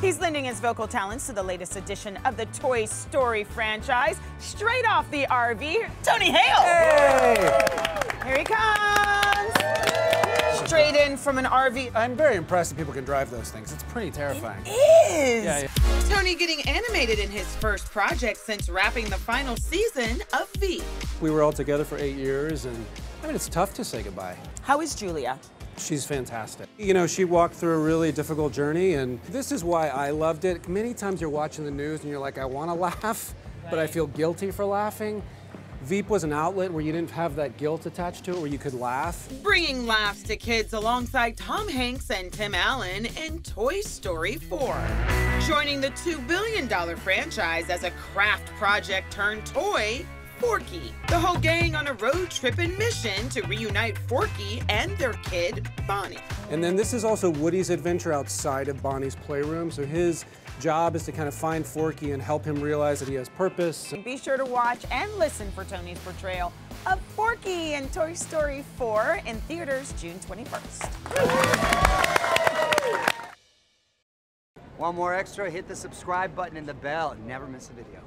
He's lending his vocal talents to the latest edition of the Toy Story franchise, straight off the RV, Tony Hale. Hey! Here he comes. Straight in from an RV. I'm very impressed that people can drive those things. It's pretty terrifying. Is. Yeah, yeah. Tony getting animated in his first project since wrapping the final season of Veep. We were all together for eight years, and I mean, it's tough to say goodbye. How is Julia? She's fantastic. You know, she walked through a really difficult journey, and this is why I loved it. Many times you're watching the news and you're like, I want to laugh, but I feel guilty for laughing. Veep was an outlet where you didn't have that guilt attached to it, where you could laugh. Bringing laughs to kids alongside Tom Hanks and Tim Allen in Toy Story 4. Joining the $2 billion franchise as a craft project turned toy, Forky. The whole gang on a road trip and mission to reunite Forky and their kid, Bonnie. And then this is also Woody's adventure outside of Bonnie's playroom. So his job is to kind of find Forky and help him realize that he has purpose. Be sure to watch and listen for Tony's portrayal of Forky in Toy Story 4 in theaters June 21st. Want more extra? Hit the subscribe button and the bell. Never miss a video.